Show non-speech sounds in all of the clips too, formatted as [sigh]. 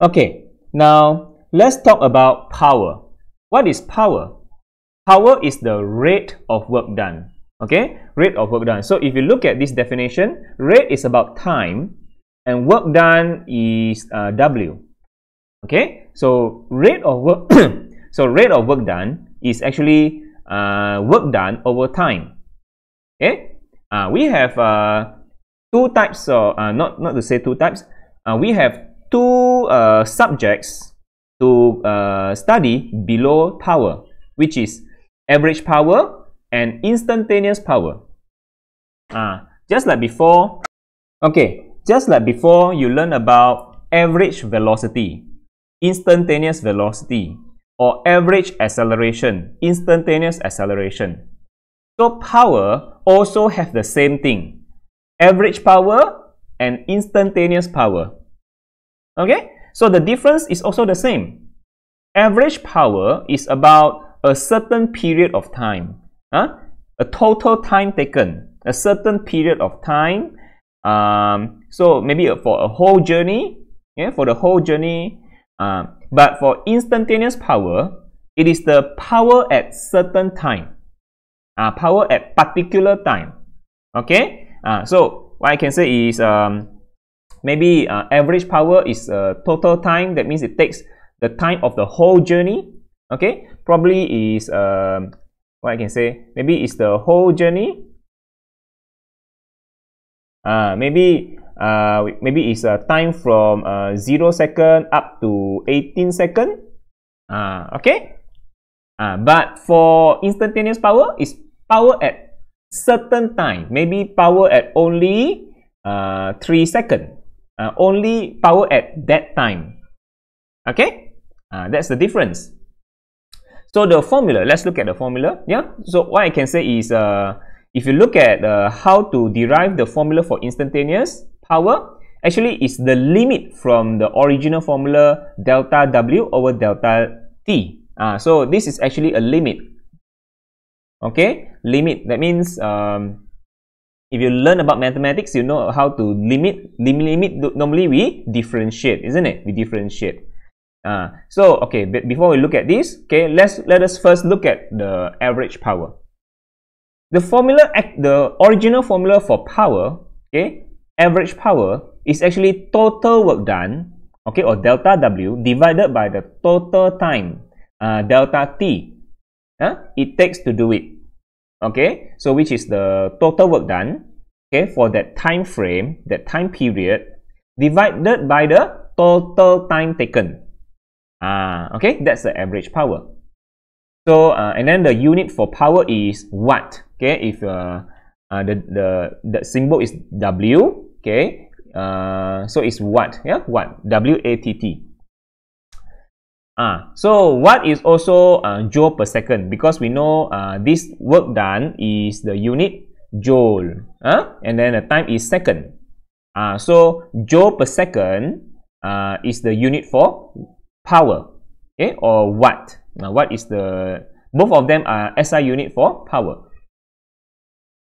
Okay, now let's talk about power. What is power? Power is the rate of work done. Okay, rate of work done. So if you look at this definition, rate is about time and work done is uh, W. Okay, so rate of work, [coughs] so rate of work done is actually uh, work done over time. Okay, uh, we have uh, two types of, uh, not, not to say two types, uh, we have two uh, subjects to uh, study below power, which is average power and instantaneous power. Uh, just like before, okay, just like before, you learn about average velocity, instantaneous velocity, or average acceleration, instantaneous acceleration. So power also have the same thing, average power and instantaneous power. Okay, so the difference is also the same. Average power is about a certain period of time, huh? a total time taken, a certain period of time. Um, so maybe for a whole journey, yeah, for the whole journey. Uh, but for instantaneous power, it is the power at certain time, uh, power at particular time. Okay, uh, so what I can say is um, maybe uh, average power is uh, total time. That means it takes the time of the whole journey. Okay? Probably is um, what I can say maybe it's the whole journey. Uh, maybe uh, maybe it's a time from uh, 0 second up to 18 second. Uh, okay? Uh, but for instantaneous power is power at certain time. Maybe power at only uh, 3 second uh, only power at that time. Okay, uh, that's the difference. So the formula, let's look at the formula. Yeah, so what I can say is uh, if you look at uh, how to derive the formula for instantaneous power, actually is the limit from the original formula delta W over delta T. Uh, so this is actually a limit. Okay, limit, that means um, if you learn about mathematics, you know how to limit, limit, limit normally we differentiate, isn't it? We differentiate. Uh, so, okay, before we look at this, okay, let's, let us first look at the average power. The formula, the original formula for power, okay, average power is actually total work done, okay, or delta W divided by the total time, uh, delta T, uh, it takes to do it okay so which is the total work done okay for that time frame that time period divided by the total time taken. Ah okay that's the average power. So uh, and then the unit for power is watt okay if uh, uh, the the the symbol is w okay uh, so it's watt yeah watt w a t t uh, so watt is also uh, joule per second? Because we know uh, this work done is the unit joule. Uh, and then the time is second. Uh, so joule per second uh, is the unit for power. Okay, or watt. Now what is the both of them are SI unit for power.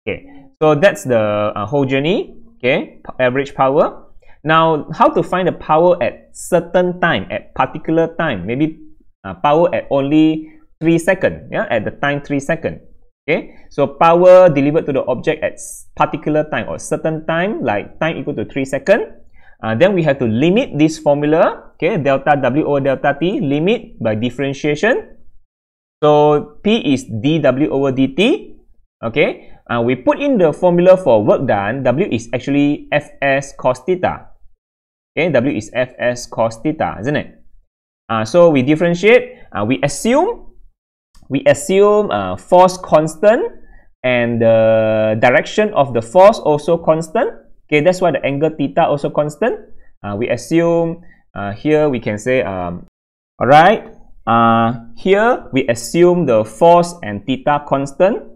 Okay, so that's the uh, whole journey. Okay, average power. Now, how to find the power at certain time, at particular time, maybe uh, power at only 3 second, yeah, at the time 3 second. Okay, so power delivered to the object at particular time or certain time, like time equal to 3 second. Uh, then we have to limit this formula, okay, delta W over delta T, limit by differentiation. So P is dW over dt, okay. Uh, we put in the formula for work done, W is actually Fs cos theta. Okay, W is Fs cos theta, isn't it? Uh, so we differentiate, uh, we assume, we assume uh, force constant and the direction of the force also constant. Okay, that's why the angle theta also constant. Uh, we assume uh, here we can say, um, all right, uh, here we assume the force and theta constant.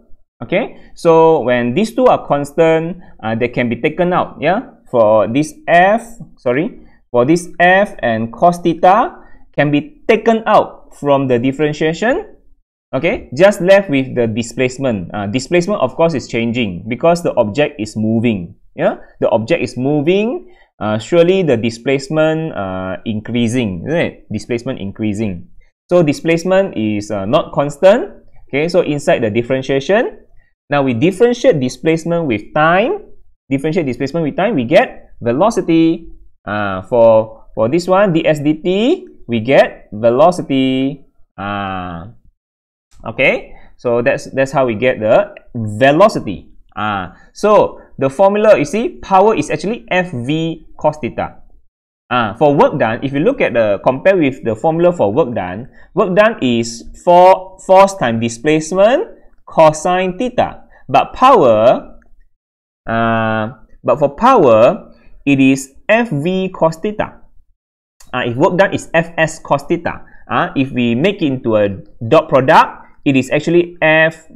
Okay, so when these two are constant, uh, they can be taken out. Yeah, for this f, sorry, for this f and cos theta can be taken out from the differentiation. Okay, just left with the displacement. Uh, displacement, of course, is changing because the object is moving. Yeah, the object is moving. uh, surely the displacement uh, increasing, isn't it? Displacement increasing. So displacement is uh, not constant. Okay, so inside the differentiation, now we differentiate displacement with time. Differentiate displacement with time, we get velocity. Uh, for for this one, ds dt, we get velocity. Uh, okay, so that's that's how we get the velocity. Uh, so the formula, you see, power is actually Fv cos theta. Uh, for work done, if you look at the compare with the formula for work done, work done is for force time displacement cosine theta. But power, uh, but for power, it is Fv cos theta. Uh, if work done is Fs cos theta. Uh, if we make it into a dot product, it is actually F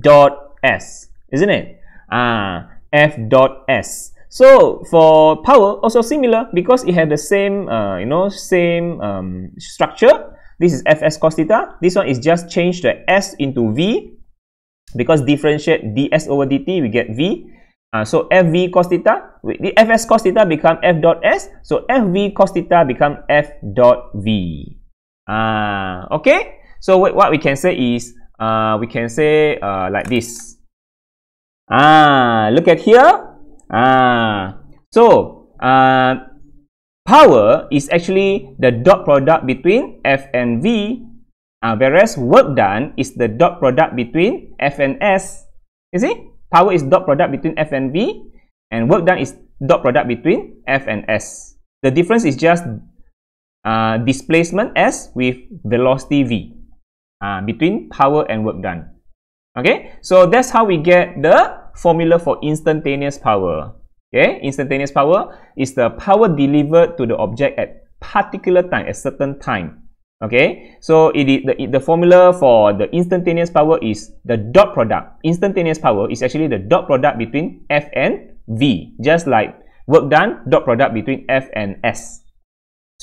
dot S, isn't it? Uh, F dot S. So for power, also similar because it had the same, uh, you know, same um, structure. This is Fs cos theta. This one is just change the S into V because differentiate ds over dt, we get V. Uh, so Fv cos theta, the Fs cos theta become F dot S. So Fv cos theta become F dot V. Uh, okay. So what we can say is, uh, we can say uh, like this. Ah, look at here. Ah, so uh, power is actually the dot product between F and V, uh, whereas work done is the dot product between F and S. You see, power is dot product between F and V, and work done is dot product between F and S. The difference is just uh, displacement S with velocity V uh, between power and work done. Okay, so that's how we get the formula for instantaneous power. Okay, instantaneous power is the power delivered to the object at particular time, at certain time. Okay, so it is the, the formula for the instantaneous power is the dot product. Instantaneous power is actually the dot product between F and V, just like work done, dot product between F and S.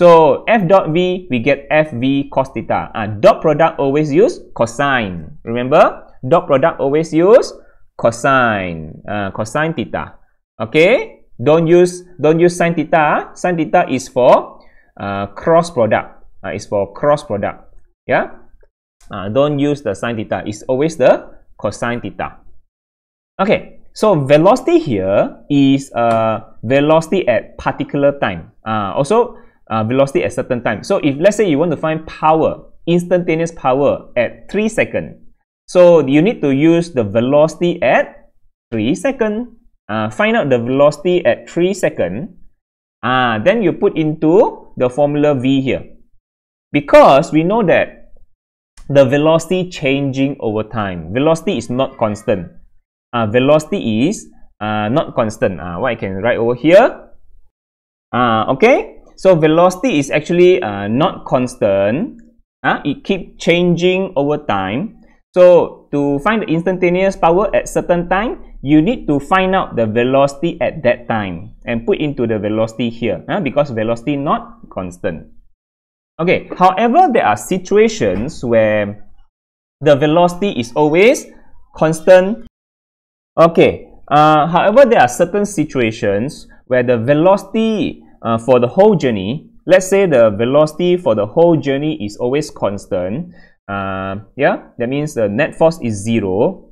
So F dot V, we get FV cos theta. Uh, dot product always use cosine. Remember, dot product always use cosine uh, cosine theta okay don't use don't use sine theta sine theta is for uh, cross product uh, is for cross product. Yeah? Uh, don't use the sine theta. It's always the cosine theta. Okay. So velocity here is uh, velocity at particular time. Uh, also uh, velocity at certain time. So if let's say you want to find power instantaneous power at 3 seconds so you need to use the velocity at 3 seconds. Uh, find out the velocity at 3 seconds. Uh, then you put into the formula V here. Because we know that the velocity changing over time. Velocity is not constant. Uh, velocity is uh, not constant. Uh, what I can write over here. Uh, okay. So velocity is actually uh, not constant. Uh, it keep changing over time. So to find the instantaneous power at certain time, you need to find out the velocity at that time and put into the velocity here uh, because velocity not constant. Okay, however, there are situations where the velocity is always constant. Okay, uh, however, there are certain situations where the velocity uh, for the whole journey, let's say the velocity for the whole journey is always constant, uh, yeah that means the net force is zero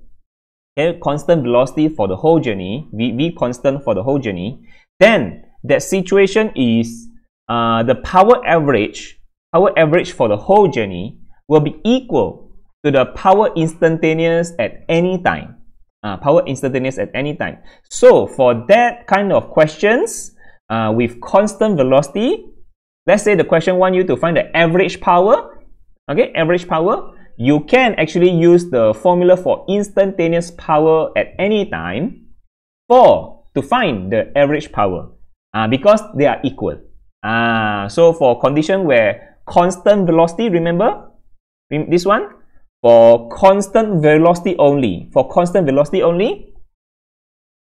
okay constant velocity for the whole journey v, v constant for the whole journey then that situation is uh, the power average power average for the whole journey will be equal to the power instantaneous at any time. Uh, power instantaneous at any time. So for that kind of questions uh, with constant velocity let's say the question want you to find the average power okay average power you can actually use the formula for instantaneous power at any time for to find the average power uh, because they are equal. Uh, so for condition where constant velocity remember? This one? For constant velocity only. For constant velocity only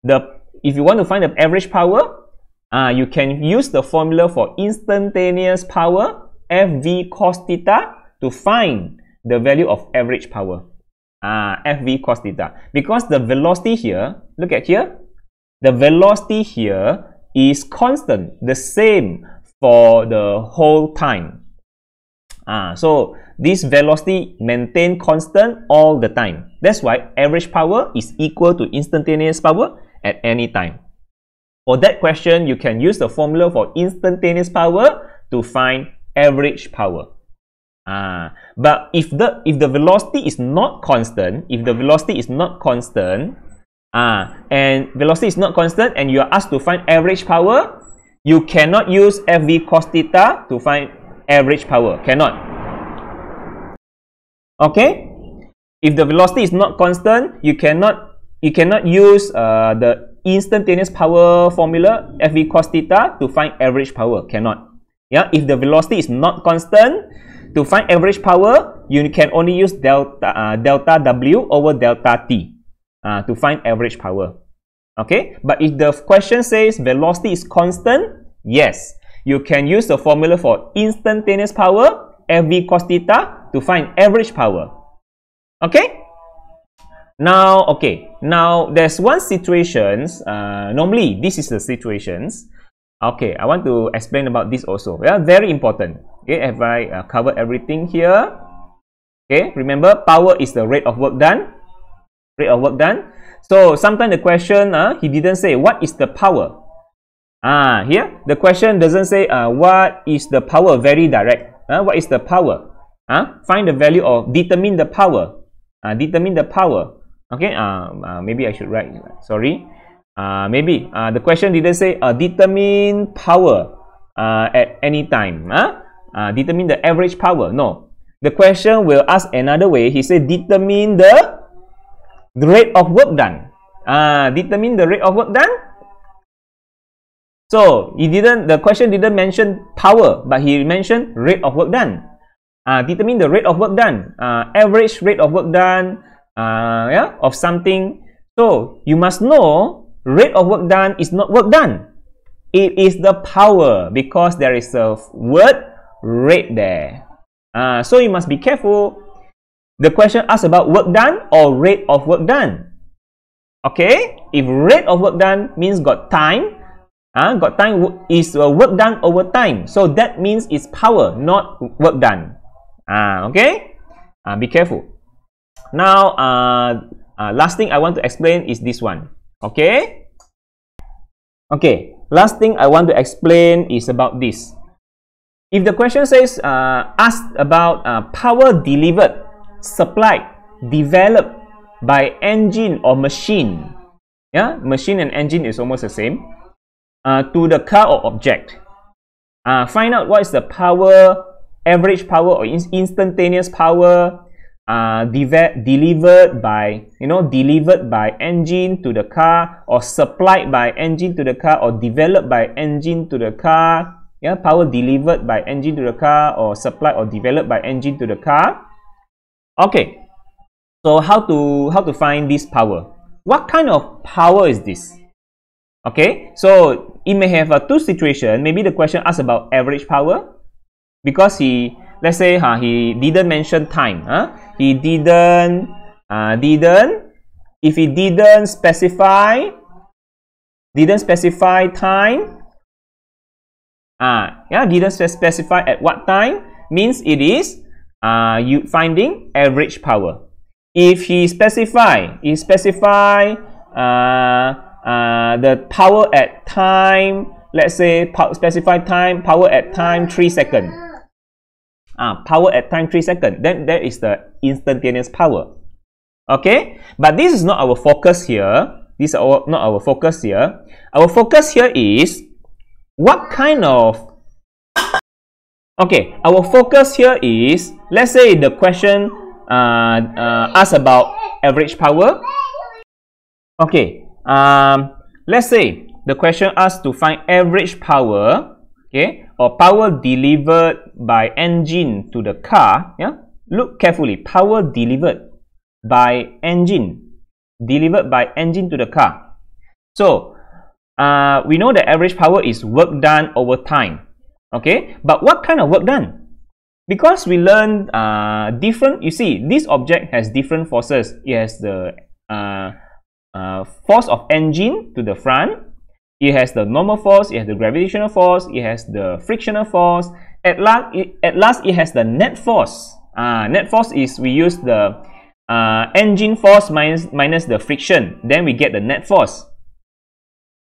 the if you want to find the average power uh, you can use the formula for instantaneous power fv cos theta to find the value of average power, uh, Fv cos theta. Because the velocity here, look at here, the velocity here is constant, the same for the whole time. Ah, so this velocity maintain constant all the time. That's why average power is equal to instantaneous power at any time. For that question, you can use the formula for instantaneous power to find average power. Ah, but if the if the velocity is not constant, if the velocity is not constant, ah, and velocity is not constant, and you are asked to find average power, you cannot use FV cos theta to find average power. Cannot. Okay? If the velocity is not constant, you cannot you cannot use uh, the instantaneous power formula FV cos theta to find average power. Cannot. Yeah, if the velocity is not constant, to find average power, you can only use delta uh, delta W over delta T uh, to find average power. Okay, but if the question says velocity is constant, yes, you can use the formula for instantaneous power, FV cos theta, to find average power. Okay? Now, okay, now there's one situations, uh, normally this is the situations. Okay, I want to explain about this also. Yeah, very important. Okay, have I uh, covered everything here? Okay, remember power is the rate of work done. Rate of work done. So sometimes the question, uh, he didn't say what is the power. Ah, here the question doesn't say uh, what is the power very direct. Uh, what is the power? Uh, find the value of determine the power. Uh, determine the power. Okay, uh, uh, maybe I should write. Sorry. Uh, maybe uh, the question didn't say uh, determine power uh, at any time. Huh? Uh, determine the average power. No. The question will ask another way. He said determine the rate of work done. Uh, determine the rate of work done. So he didn't. The question didn't mention power, but he mentioned rate of work done. Uh, determine the rate of work done. Uh, average rate of work done. Uh, yeah, of something. So you must know rate of work done is not work done. It is the power because there is a word rate there. Uh, so you must be careful the question asks about work done or rate of work done. Okay, if rate of work done means got time, uh, got time is uh, work done over time. So that means it's power, not work done. Uh, okay, uh, be careful. Now, uh, uh, last thing I want to explain is this one. Okay, okay. Last thing I want to explain is about this. If the question says uh, asked about uh, power delivered supplied, developed by engine or machine. Yeah, machine and engine is almost the same. Uh, to the car or object. Uh, find out what is the power, average power or in instantaneous power uh, delivered by, you know, delivered by engine to the car or supplied by engine to the car or developed by engine to the car. Yeah, power delivered by engine to the car or supplied or developed by engine to the car Okay, so how to how to find this power? What kind of power is this? Okay, so it may have a two situation. Maybe the question asks about average power because he let's say huh, he didn't mention time. Huh? He didn't uh, didn't if he didn't specify didn't specify time. Uh, yeah, didn't specify at what time means it is uh, you finding average power. If he specify, he specify uh, uh, the power at time, let's say specify time, power at time 3 second. Uh, power at time 3 second, then that is the instantaneous power. Okay, but this is not our focus here. This is our, not our focus here. Our focus here is what kind of Okay, our focus here is, let's say the question uh, uh, asks about average power. Okay, um, let's say the question asks to find average power, okay, or power delivered by engine to the car. Yeah, look carefully. Power delivered by engine, delivered by engine to the car. So, uh, we know the average power is work done over time okay but what kind of work done because we learn uh, different you see this object has different forces it has the uh, uh, force of engine to the front it has the normal force, it has the gravitational force, it has the frictional force. At last, it, at last, it has the net force. Uh, net force is we use the uh, engine force minus, minus the friction. Then we get the net force.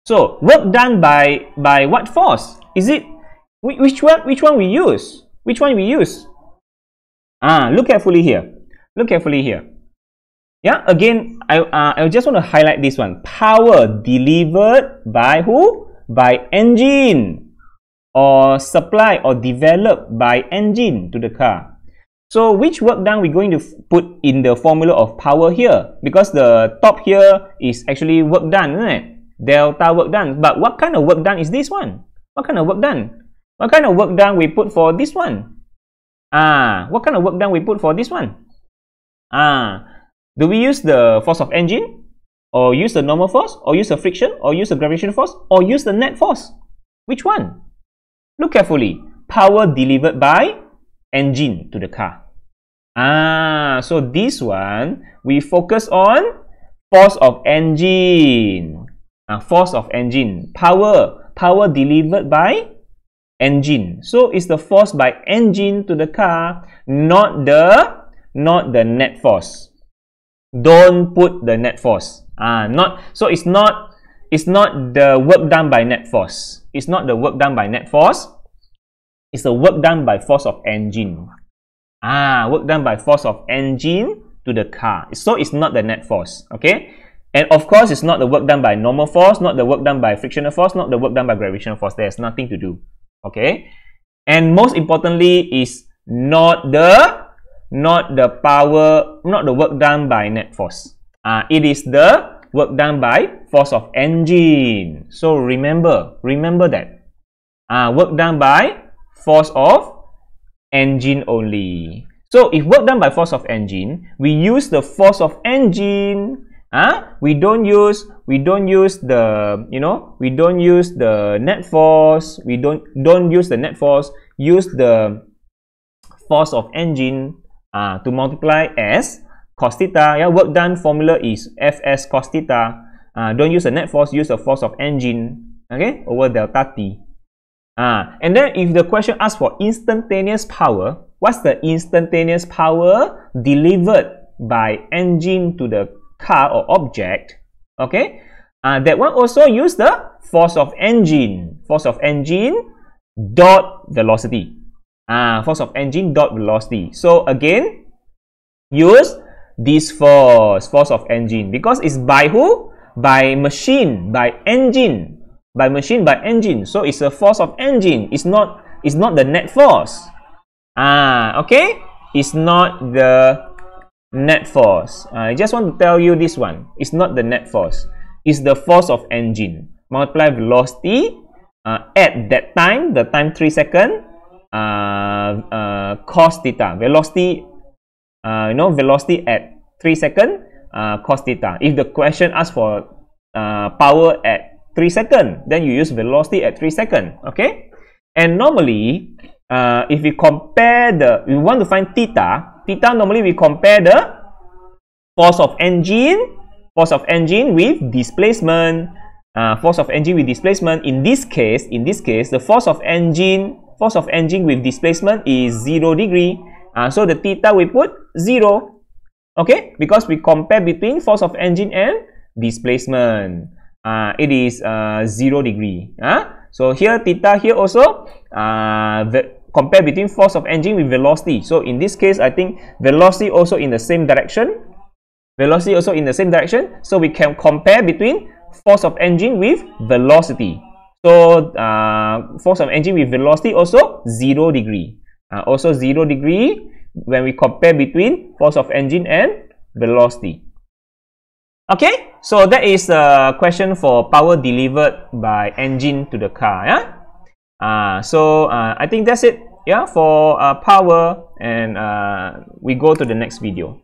So work done by by what force? Is it which one? Which one we use? Which one we use? Ah, look carefully here. Look carefully here. Yeah, again, I, uh, I just want to highlight this one. Power delivered by who? By engine or supply or developed by engine to the car. So which work done we're going to put in the formula of power here? Because the top here is actually work done, isn't it? Delta work done. But what kind of work done is this one? What kind of work done? What kind of work done we put for this one? Ah, what kind of work done we put for this one? Ah, do we use the force of engine? Or use the normal force? Or use the friction? Or use the gravitational force? Or use the net force? Which one? Look carefully. Power delivered by engine to the car. Ah, so this one, we focus on force of engine. Ah, force of engine. Power. Power delivered by engine. So it's the force by engine to the car, not the not the net force don't put the net force. Ah not so it's not it's not the work done by net force. It's not the work done by net force. It's the work done by force of engine. Ah work done by force of engine to the car. So it's not the net force okay? And of course it's not the work done by normal force not the work done by frictional force not the work done by gravitational force. There's nothing to do okay? And most importantly is not the not the power, not the work done by net force. Uh, it is the work done by force of engine. So remember, remember that. Uh, work done by force of engine only. So if work done by force of engine, we use the force of engine. Uh, we don't use we don't use the you know we don't use the net force. We don't don't use the net force. Use the force of engine uh, to multiply s cos theta. Yeah, work done formula is fs cos theta. Uh, don't use a net force, use a force of engine, okay, over delta t. Uh, and then if the question asks for instantaneous power, what's the instantaneous power delivered by engine to the car or object? Okay, uh, that one also use the force of engine, force of engine dot velocity uh, force of engine dot velocity. So again, use this force, force of engine because it's by who? By machine, by engine, by machine, by engine. So it's a force of engine. It's not. It's not the net force. Ah, okay. It's not the net force. Uh, I just want to tell you this one. It's not the net force. It's the force of engine. Multiply velocity uh, at that time, the time 3 second, uh, uh, cos theta velocity uh, you know velocity at 3 second uh, cos theta if the question asks for uh, power at 3 second then you use velocity at 3 second okay? And normally uh, if we compare the we want to find theta theta normally we compare the force of engine force of engine with displacement. Uh, force of engine with displacement. In this case in this case the force of engine force of engine with displacement is 0 degree. Uh, so the theta we put 0. Okay, because we compare between force of engine and displacement. Uh, it is uh, 0 degree. Uh? So here theta here also uh, compare between force of engine with velocity. So in this case, I think velocity also in the same direction. Velocity also in the same direction. So we can compare between force of engine with velocity. So uh, force of engine with velocity also 0 degree. Uh, also 0 degree when we compare between force of engine and velocity. Okay, so that is a question for power delivered by engine to the car. Yeah. Uh, so uh, I think that's it. Yeah, for uh, power, and uh, we go to the next video.